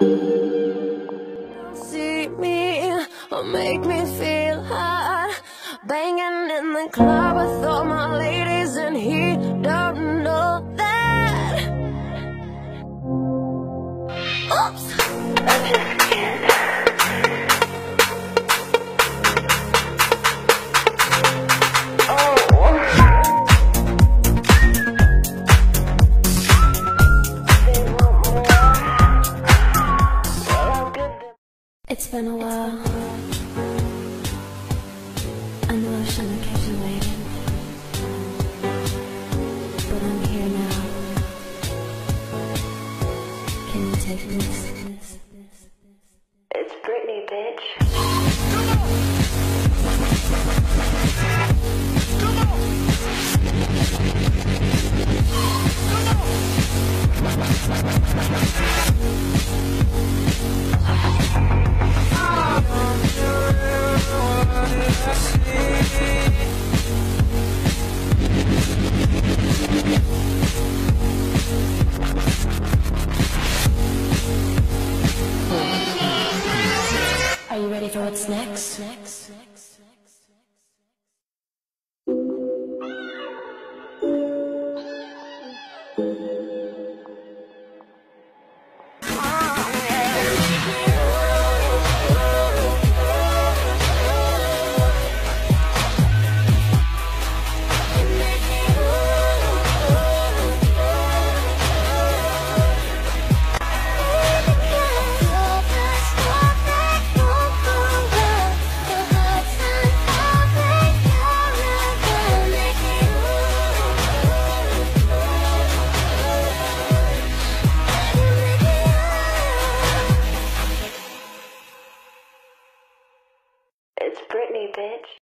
See me or make me feel hot. Banging in the club with all my ladies, and he don't know that. Oops. been a while. I know I shouldn't have kept you waiting. But I'm here now. Can you take this? Are you ready for what's next? It's Britney, bitch.